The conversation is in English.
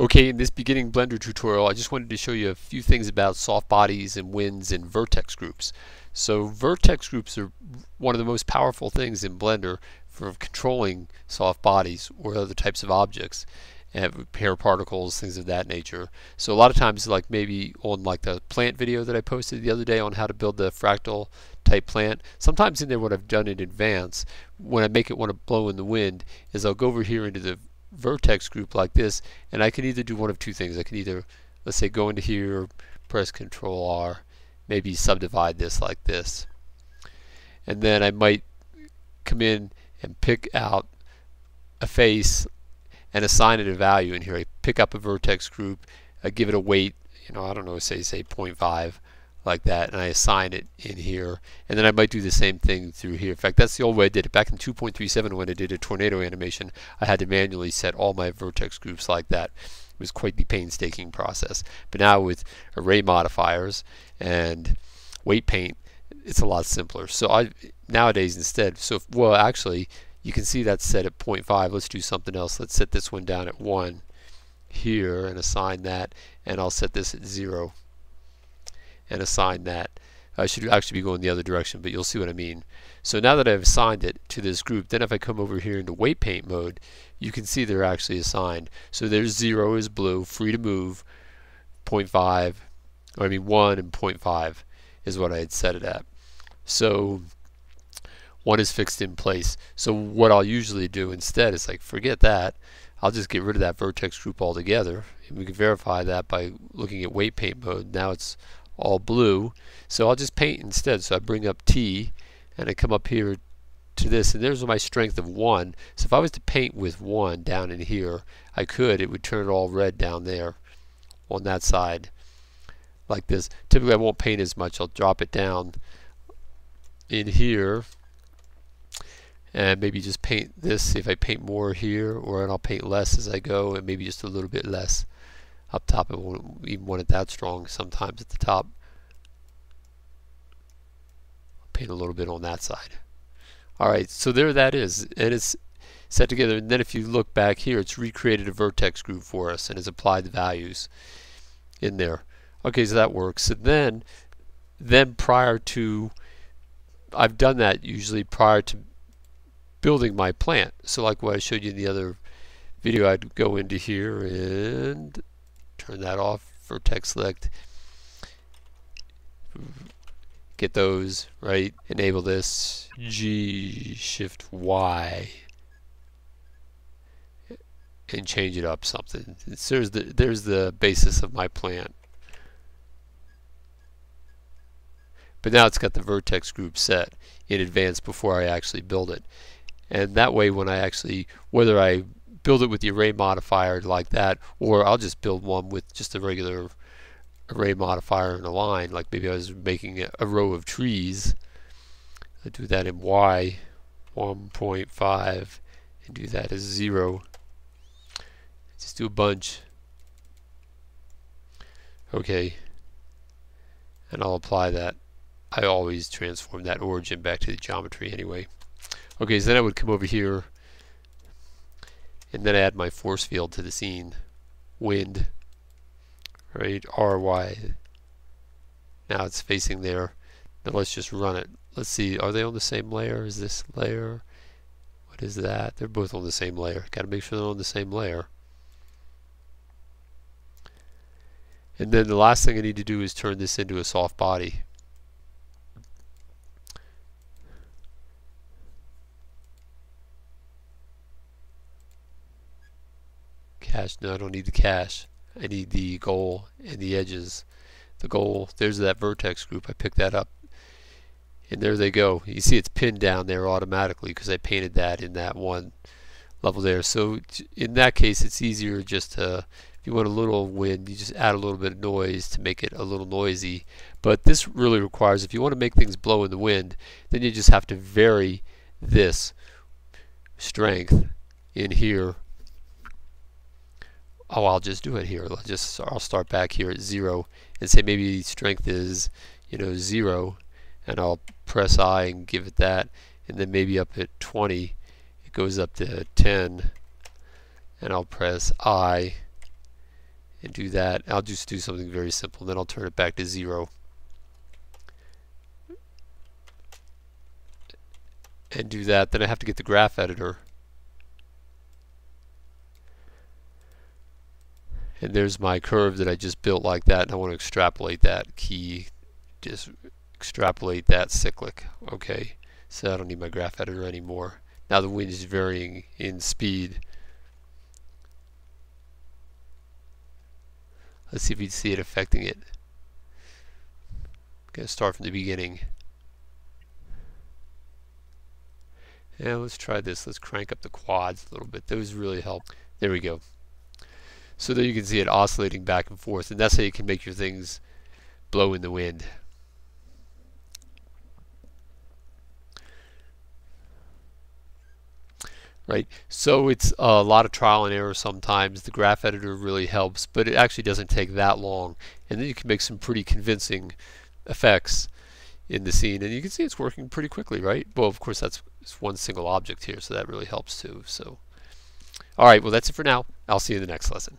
Okay, in this beginning Blender tutorial, I just wanted to show you a few things about soft bodies and winds and vertex groups. So vertex groups are one of the most powerful things in Blender for controlling soft bodies or other types of objects and particles, things of that nature. So a lot of times, like maybe on like the plant video that I posted the other day on how to build the fractal type plant, sometimes in there what I've done in advance, when I make it want to blow in the wind, is I'll go over here into the vertex group like this and I can either do one of two things. I can either let's say go into here press control R maybe subdivide this like this and then I might come in and pick out a face and assign it a value in here. I pick up a vertex group, I give it a weight, you know, I don't know, say say 0.5 like that and I assign it in here and then I might do the same thing through here. In fact that's the old way I did it. Back in 2.37 when I did a tornado animation I had to manually set all my vertex groups like that. It was quite the painstaking process. But now with array modifiers and weight paint it's a lot simpler. So I nowadays instead so if, well actually you can see that's set at 0.5. Let's do something else. Let's set this one down at 1 here and assign that and I'll set this at 0 and assign that. I should actually be going the other direction, but you'll see what I mean. So now that I've assigned it to this group, then if I come over here into weight paint mode, you can see they're actually assigned. So there's 0 is blue, free to move, 0.5, or I mean 1 and 0.5 is what I had set it at. So one is fixed in place. So what I'll usually do instead is like forget that. I'll just get rid of that vertex group altogether. And we can verify that by looking at weight paint mode. Now it's all blue. So I'll just paint instead. So I bring up T and I come up here to this and there's my strength of 1. So if I was to paint with 1 down in here, I could. It would turn all red down there on that side like this. Typically I won't paint as much. I'll drop it down in here and maybe just paint this if I paint more here or and I'll paint less as I go and maybe just a little bit less up top. I won't even want it that strong sometimes at the top. Paint a little bit on that side. Alright, so there that is. And it's set together. And then if you look back here, it's recreated a vertex group for us and has applied the values in there. Okay, so that works. And then, then prior to, I've done that usually prior to building my plant. So like what I showed you in the other video, I'd go into here and turn that off, vertex select, get those, right? Enable this, G, Shift Y, and change it up something. So there's the, there's the basis of my plant. But now it's got the vertex group set in advance before I actually build it. And that way when I actually, whether I build it with the array modifier like that, or I'll just build one with just a regular array modifier and a line, like maybe I was making a, row of trees. I do that in Y 1.5 and do that as 0. Just do a bunch. Okay. And I'll apply that. I always transform that origin back to the geometry anyway. Okay, so then I would come over here and then add my force field to the scene. Wind. Right? RY now it's facing there. Now let's just run it. Let's see are they on the same layer? Is this layer? What is that? They're both on the same layer. Got to make sure they're on the same layer. And then the last thing I need to do is turn this into a soft body cache. No, I don't need the cache. I need the goal and the edges. The goal, there's that vertex group. I picked that up. And there they go. You see it's pinned down there automatically because I painted that in that one level there. So in that case, it's easier just to, if you want a little wind, you just add a little bit of noise to make it a little noisy. But this really requires, if you want to make things blow in the wind, then you just have to vary this strength in here oh I'll just do it here I'll just I'll start back here at zero and say maybe strength is you know zero and I'll press I and give it that and then maybe up at 20 it goes up to 10 and I'll press I and do that. I'll just do something very simple, then I'll turn it back to zero. And do that. Then I have to get the graph editor. And there's my curve that I just built like that, and I want to extrapolate that key, just extrapolate that cyclic. Okay, so I don't need my graph editor anymore. Now the wind is varying in speed. Let's see if you can see it affecting it. I'm to start from the beginning. Yeah, let's try this. Let's crank up the quads a little bit. Those really help. There we go. So there you can see it oscillating back and forth, and that's how you can make your things blow in the wind. right? So it's a lot of trial and error sometimes. The graph editor really helps, but it actually doesn't take that long. And then you can make some pretty convincing effects in the scene. And you can see it's working pretty quickly, right? Well, of course, that's one single object here, so that really helps too. So, all right, well, that's it for now. I'll see you in the next lesson.